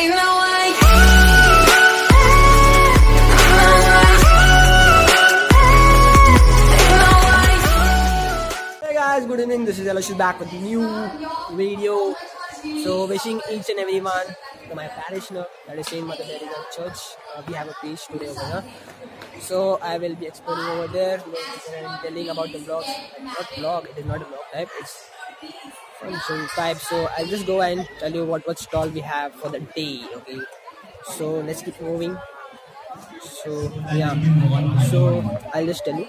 Hey guys, good evening. This is Aloysius back with new video. So, wishing each and everyone to my parishioner, that is Saint Mother Teresa Church. Uh, we have a feast today over here. So, I will be exploring over there and telling about the vlog. Not vlog, it is not a vlog type, it's function type. So, I'll just go and tell you what, what stall we have for the day. Okay, so let's keep moving. So, yeah, so I'll just tell you.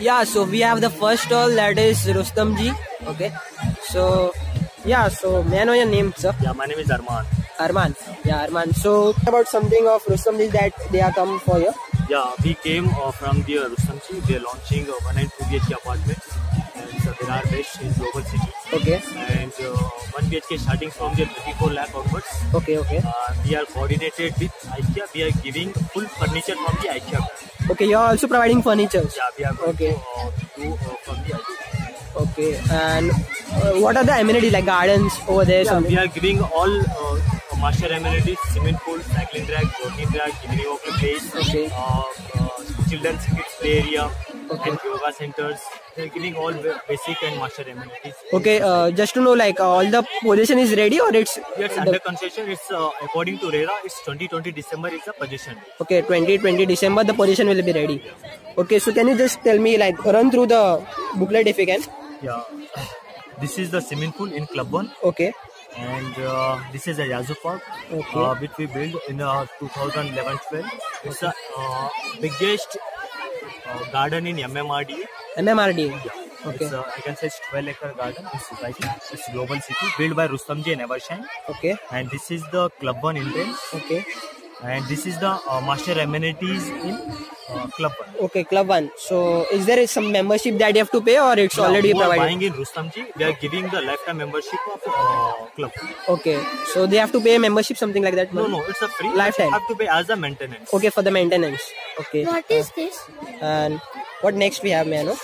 Yeah, so we have the first stall that is rustamji. Okay, so yeah, so may I know your name, sir? Yeah, my name is Arman. Arman. Yeah, Arman. So about something of rustamji that they are come for here. Yeah, we came uh, from the uh, Rustamji. We are launching a 1 and 2 BHK apartments. So there in global city. Okay, And uh, 1 BHK starting from the 34 lakh onwards. okay, okay. Uh, we are coordinated with IKEA. We are giving full furniture from the IKEA. Okay, you are also providing furnitures. Yeah, we are Okay. to uh, uh, from the IKEA. Okay, and uh, what are the amenities like gardens over there? Yeah, something? we are giving all uh, master amenities, swimming pool, cycling track, jogging track, evening walking place, Okay. uh, uh, children's kids play area. And yoga centers. Giving all basic and master amenities. Okay, uh, just to know, like uh, all the position is ready or it's Yes, under construction. It's uh, according to RERA. It's 2020 December is the position. Okay, 2020 December, the position will be ready. Okay, so can you just tell me, like, run through the booklet if you can? Yeah. This is the swimming pool in Club One, Okay, and uh, this is a Yazoo Park, Okay. uh, which we built in uh, 2011-12. It's the uh, biggest uh, garden in MMRD. MMRD. Yeah. Okay. It's, uh, I can say it's 12 acre garden in society. It's global city built by Rustamji and Evershine. Okay, And this is the Club One entrance. okay, And this is the uh, master amenities in uh, Club One. okay, Club One. So, is there some membership that you have to pay or it's already who are provided? buying in Rustamji, they are giving the lifetime membership of uh, club. Okay, so they have to pay membership, something like that? No, no, it's a free. Lifetime. You have to pay as a maintenance. Okay, for the maintenance. Okay. What is this? And what next we have, may I know?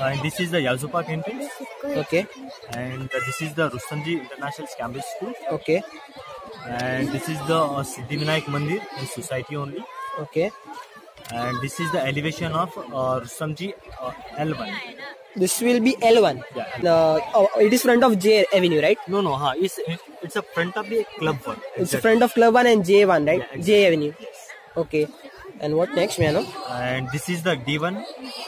And this is the Yazoo Park entrance. Okay, And uh, this is the Rustamji International Cambridge School. okay, And this is the uh, Siddhivinayak Mandir in society only. okay. And this is the elevation of uh, Samji uh, L1. This will be L1. Yeah. The, oh, it is front of J Avenue, right? No, no, huh, it's, it's a front of the club one. It's front of Club 1 and J1, right? Yeah, exactly. J Avenue. Okay. And what next, know? And this is the D1.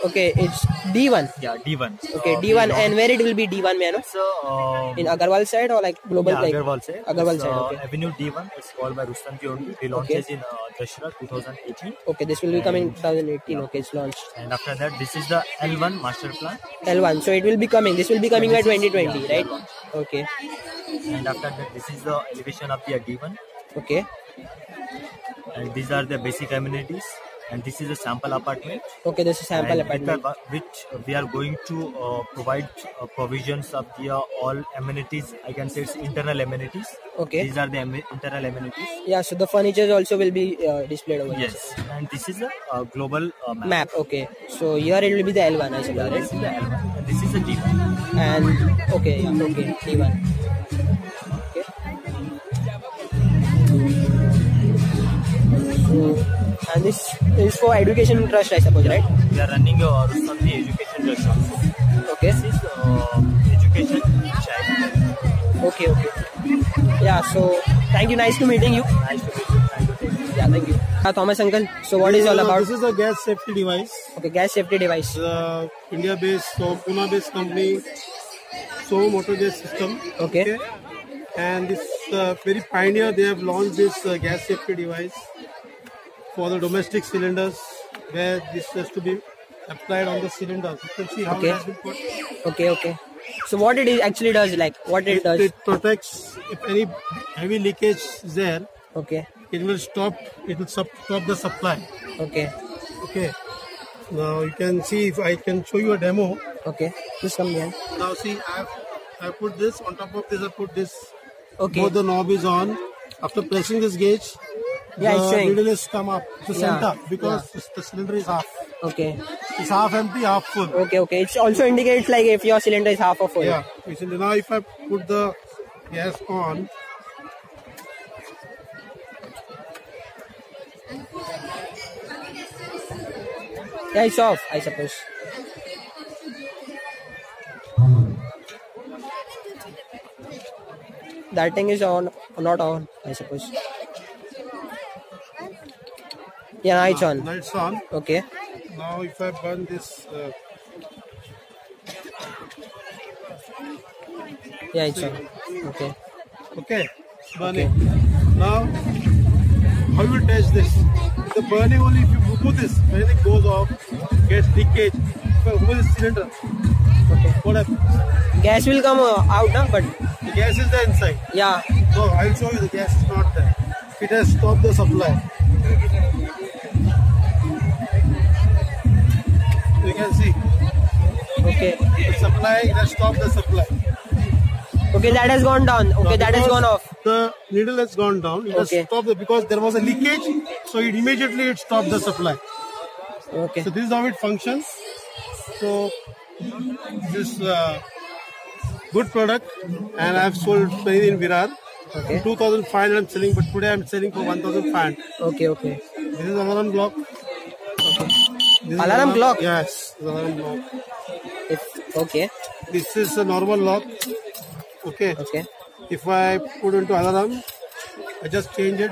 Okay, it's D1. Yeah, D1. Okay, Uh, D1. we And where it will be D1, may I know? It's uh, In Agarwal side or like global? yeah, like, Agarwal side. Agarwal side, uh, okay. Avenue D1. It's called by only. We launched Okay. in uh, Dashra 2018. Okay, this will be coming in 2018. Okay, it's launched. And after that, this is the L1 master plan. L1. So it will be coming. This will be coming by this is- 2020, yeah, right? Okay. And after that, this is the elevation of the D1. Okay. And these are the basic amenities. And this is a sample apartment. Okay, this is sample apartment. the- which we are going to uh, provide uh, provisions of the uh, all amenities. I can say it's internal amenities. Okay. These are the am- internal amenities. Yeah, so the furniture also will be uh, displayed over here. Yes. And this is a uh, global uh, map. Map. Okay. So here it will be the L1, I suppose, right? this is the L1. And this is the G1. And okay, yeah, okay, D1. And this is for education trust, I suppose, right? We are running a Rustamji education trust also. Okay. This is uh, education child. Okay, okay. Yeah, so thank you. Nice to meeting you. Nice to meet you. Nice to meet you. Yeah, thank you. Uh, Thomas uncle. So what is all Uh, about? This is a gas safety device. Okay, gas safety device. Uh, India-based, so Pune-based company, so motor gas system. Okay. And this uh, very pioneer, they have launched this uh, gas safety device for the domestic cylinders, where this has to be applied on the cylinders. You can see how Okay. it has been put. Okay, okay. So what it actually does, like what it It, does? it protects if any heavy leakage is there, Okay, it will stop. It will stop the supply. okay, Okay. Now you can see if I can show you a demo. okay. Just come here. Now see, I've I put this on top of this. I put this. Okay. Both the knob is on. After pressing this gauge, yeah, the middle is come up the yeah. center because yeah. the cylinder is half. Okay. It's half empty, half full. Okay, okay. It also indicates like if your cylinder is half or full. Yeah. Now if I put the gas on. Yeah, it's off, I suppose. That thing is on, not on, I suppose. Yeah, now it's on. Now it's on. Okay. Now if I burn this, uh, Yeah, it's on. Okay. okay, burning. Now, how you test this? The burning only if you remove this, when it goes off, gets leakage. If I remove this cylinder, Okay. what happens? Gas will come uh, out, now, but The gas is there inside. yeah. No, I'll show you the gas is not there. It has stopped the supply. You can see Okay. the supply, it has stopped the supply. Okay, that has gone down. Okay, that has gone off. The needle has gone down. It Okay. has stopped the, because there was a leakage, so it immediately it stopped the supply. Okay. So this is how it functions. So this uh, good product, and I've sold many in Virar. Okay. 2,500 I'm selling, but today I'm selling for 1,500. Okay, okay. This is alarm block. This is Alarm clock? Yes, alarm block. If, okay. This is a normal lock. Okay. Okay. If I put into alarm, I just change it.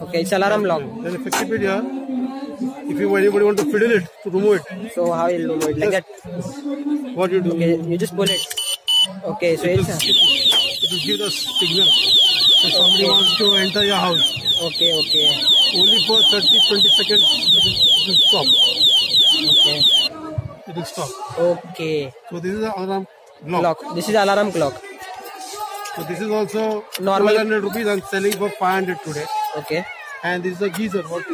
Okay, it's alarm lock. Then if I keep it here, if you anybody want to fiddle it to remove it, So how you do it? Like that? what you do? Okay, you just pull it. Okay, so It it's will, it will give the signal. So somebody wants to enter your house. okay, okay, Only for 30, 20 seconds, it will, it will stop. okay, It will stop. okay. So this is the alarm block. Clock. This is alarm clock. So this is also Normal- 1200 rupees. I'm selling for 500 today. Okay. And this is a geyser. What?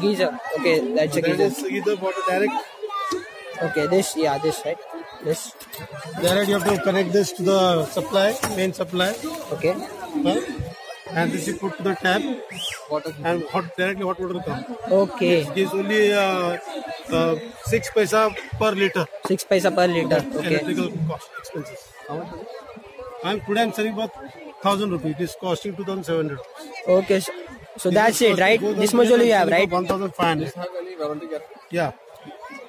Geyser. Okay, that's so a That geyser. is geyser water direct. Okay, this, yeah, this, right? This. Direct, you have to connect this to the supply, main supply. Okay. Huh? And this is put to the tap. And hot, directly hot water will come. Okay. It is only uh, uh, 6 paisa per liter. Six paisa per liter. Okay. Electrical cost expenses. I'm today I'm selling for 1000 rupees. It is costing 2700. Okay. So, so that's it, right? This much only you have, right? 1500. Yeah.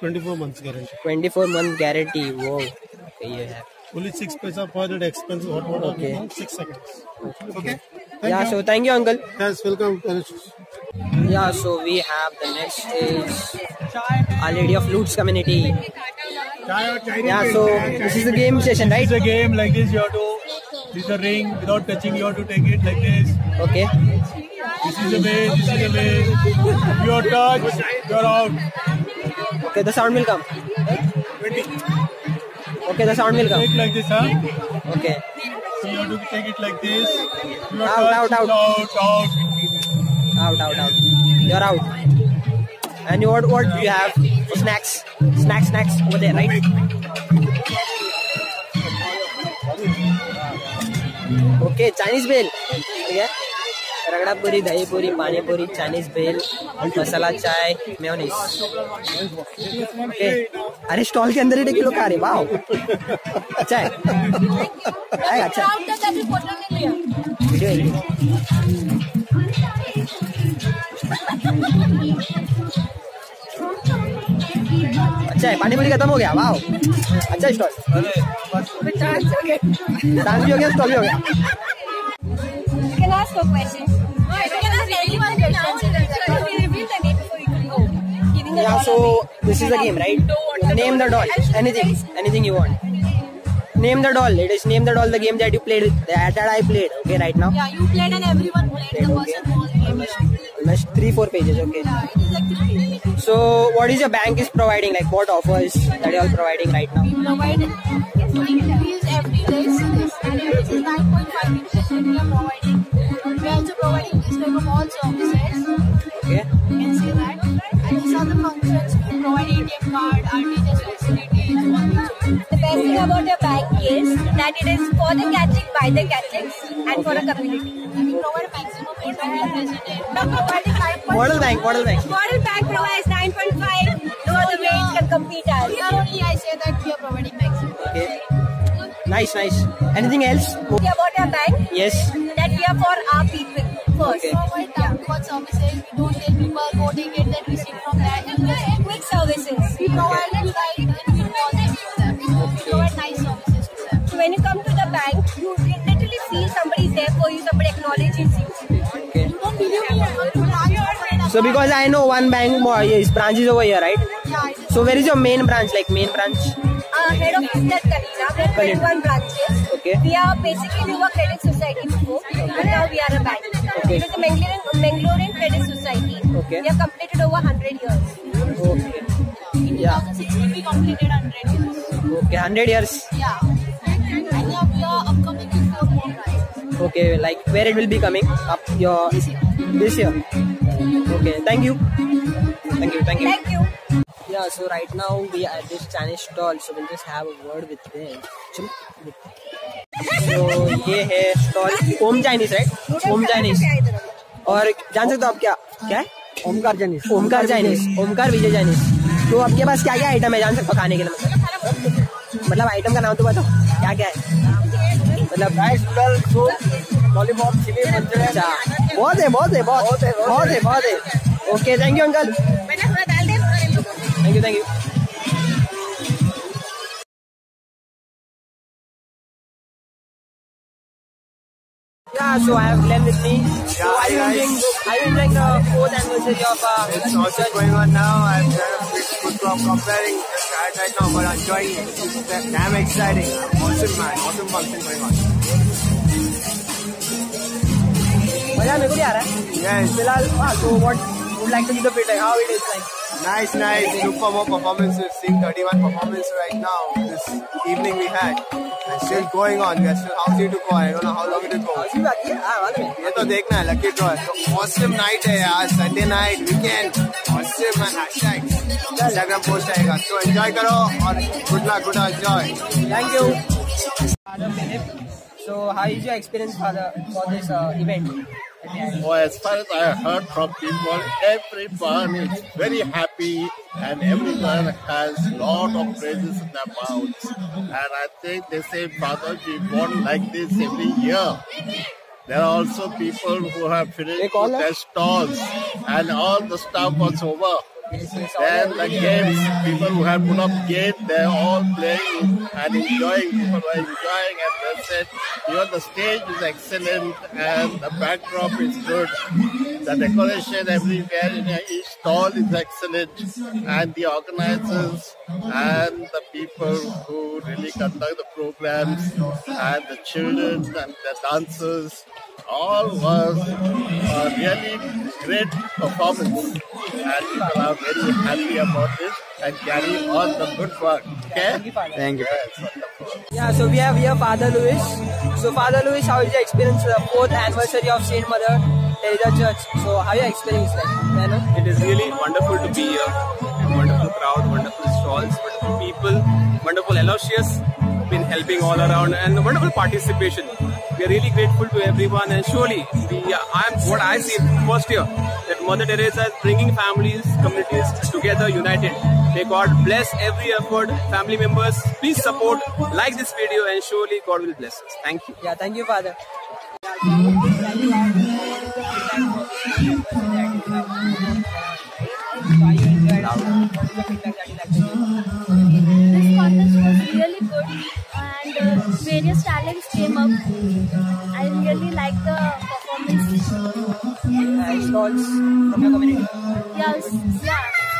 24 months guarantee. 24 month guarantee. Whoa. Okay, you have. Only 6 paisa per liter expensive hot water. Okay. 6 seconds. Okay. Thank Yeah, you. so thank you, uncle. Yes, welcome. Yeah, so we have the next is Our Lady of Lourdes community. Yeah, so this is a game session, right? It's a game like this. You have to. This is a ring. Without touching, you have to take it like this. Okay. This is the way. This is the way. If you are touched, you are out. Okay, the sound will come. Okay, the sound will Take come. like this, huh? Okay. So you have to take it like this. You are Out, touched, out, out, out. Out, out, out. You're out. And you what what do you have? for snacks. Snacks, snacks over there, right? Okay, Chinese bhel. रगड़ा पूरी दही पूरी पानी पूरी Chinese भेल मसाला चाय mayonnaise. अरे stall के अंदर ही किलो खा रहे वाओ। अच्छा है? अच्छा वीडियो है अच्छा है पानी पूरी खत्म हो गया वाओ। अच्छा स्टॉल। डांस भी हो गया स्टॉल भी हो गया। You can ask a question. Yeah, so this is the game, right? Name the doll. Anything, anything you want. Name the doll. It is name the doll. The game that you played, that, that I played. Okay, right now. Yeah, you played and everyone played. The person who was game. Yeah, Almost three, four pages. Okay. it is actually. So, what is your bank is providing? Like, what offers that you are providing right now? We provide increase every day. And it is 9.5 interest rate we are providing. We are also providing this type of all services. Okay. You can see that. And these are the functions. We provide ATM card, RTGS facilities, all these. The best thing about your bank is that it is for the catching by the catchings and for a community. We provide maximum internet facilities. We are providing 9.5 Model bank. Model bank. Model bank provides 9.5. No other way it can compete as. Here only I say that we are providing maximum. Okay. Nice, nice. Anything else? Thing about your bank Yes. that we are for our people first. Okay. provide downward services. We don't tell people go take it, then receive from that. Quick services. We provide like in video all things to them. We provide nice services to them. So when you come to the bank, you literally feel somebody's there for you, somebody acknowledges you. Okay. You don't believe me? I'm going to branch So because I know one bank more is branches over here, right? Yeah. So where is your main branch? Like main branch? Uh, head office is at Kalina. We have 21 branches. Okay. We are basically we were credit society before, but now we are a bank. Okay. It is the Mangalorean, Mangalorean Credit Society. Okay. We have completed over 100 years. Okay. Yeah. 2016 we completed 100 years. Okay. Hundred years. Yeah. And now we are upcoming with four more branches. Okay. Like where it will be coming up your This year. this year. Okay. Thank you. Thank you. Thank you. Thank you. Yeah, so right now we are at this Chinese stall, so we'll just have a word with them. So ये है stall Om Chinese right Om Chinese और जान सकते हो आप क्या? क्या है? Omkar Chinese Omkar Chinese Omkar Vijay Chinese तो आपके पास क्या क्या आइटम है जान सकते हो खाने के लिए? मतलब मतलब आइटम का नाम तो बताओ। क्या क्या है? मतलब rice noodle soup lollipop chilli अच्छा। बहुत है बहुत है बहुत। है बहुत है। बहुत है। Okay thank you uncle thank you thank you Yeah, so I have Glenn with me. So are you enjoying, are you enjoying the fourth anniversary of uh, It's also going on now. I'm kind of good from comparing the card right now, but I'm enjoying it. It's damn exciting. Awesome, man. Awesome function going on. मजा मेरे को भी आ रहा है Yes. फिलहाल हाँ so what would like to see the fit like how it is like Nice, nice. Look for more performances. Seeing 31 performances right now. This evening we had. And still going on. We're still housing to go. I don't know how long it will go. ऐसी बात है हाँ मालूम है ये तो देखना है लकी ड्रॉ तो ऑसम नाइट है यार संडे नाइट वीकेंड ऑसम है हैशटैग इंस्टाग्राम पोस्ट आएगा तो एंजॉय करो और good luck good enjoy Thank you. Father Philip. So, how is your experience, Father, for this uh, Event? that we had? Well, as far as I heard from people, everyone is very happy and everyone has lot of praises in their mouths. And I think they say, Father, we want like this every year. There are also people who have finished their stalls and all the stuff was over. Then the games, people who have put up games, they're all playing and enjoying. People are enjoying and they said, even the stage is excellent and the backdrop is good. The decoration everywhere in each stall is excellent and the organizers and the people who really conduct the programs and the children and the dancers all was a really great performance and people are very happy about this and carry on the good work. Okay? Thank you. Yes, wonderful. Yeah, so we have here Father Louis. So, Father Louis, how is your experience for the fourth anniversary of Saint Mother Teresa Church? So, how your experience like? It is really wonderful to be here. Wonderful crowd, wonderful stalls, wonderful people, wonderful illustrious, been helping all around, and wonderful participation. We are really grateful to everyone, and surely, we, I'm what I see first year that Mother Teresa is bringing families, communities together, united. May God bless every effort. Family members, please support, like this video, and surely God will bless us. Thank you. Yeah, thank you, Father. This various talents came up. I really like the performance. And stalls from your community. Yes, yeah,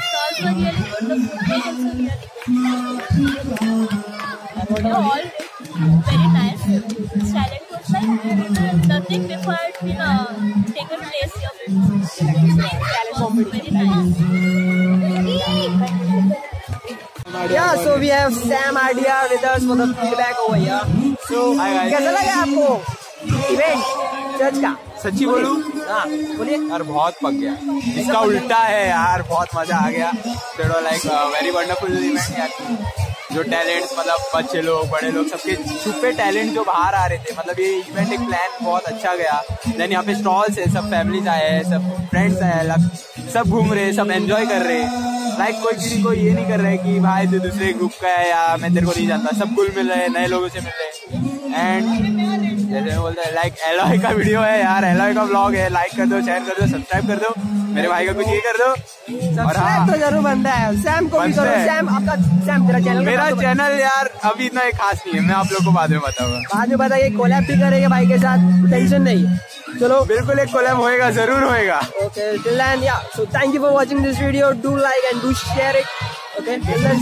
stalls were really good. The food was also really good. They were all very nice. Talent was like nothing before had been uh, taken place here. Very nice. Yeah, so we have Sam Adia with us for the feedback over here. कैसा लगा आपको। Event church. का सच्ची बोलूँ? हाँ बोलिए। यार बहुत पक गया। इसका उल्टा है यार बहुत मज़ा आ गया। लाइक वेरी वंडरफुल इवेंट यार। जो टैलेंट मतलब बच्चे लोग बड़े लोग सबके छुपे टैलेंट जो बाहर आ रहे थे। मतलब ये इवेंट एक प्लान बहुत अच्छा गया। देन यहाँ पे स्टॉल्स है सब फैमिलीज़ आए हैं सब फ्रेंड्स आए हैं सब घूम रहे हैं सब एंजॉय कर रहे हैं। लाइक कोई किसी को ये नहीं कर रहा है कि भाई तू दूसरे ग्रुप का है या मैं तेरे को नहीं जानता। सब कुल मिल रहे हैं नए लोगों से मिल रहे हैं। एंड जैसे मैं बोलता है लाइक एलॉय का वीडियो है यार एलॉय का ब्लॉग है लाइक कर दो शेयर कर दो सब्सक्राइब कर दो मेरे भाई का कुछ ये कर दो और हाँ तो ज़रूर बनता है सैम को भी करो सैम आपका सैम तेरा चैनल मेरा नाम तो। चैनल यार अभी इतना एक खास नहीं है मैं आप लोग को बाद में बताऊँगा बाद में बताइए कोलैब भी करेंगे भाई के साथ टेंशन नहीं चलो बिल्कुल एक कोलैब होएगा ज़रूर होएगा Okay, till then, yeah. So thank you for watching this video. Do like and do share it. Okay, till then,